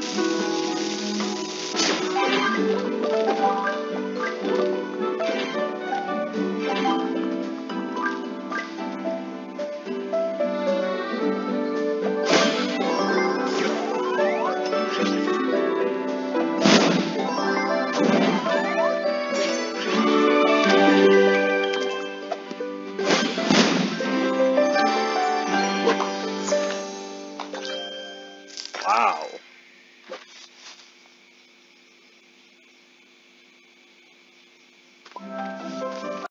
Bye.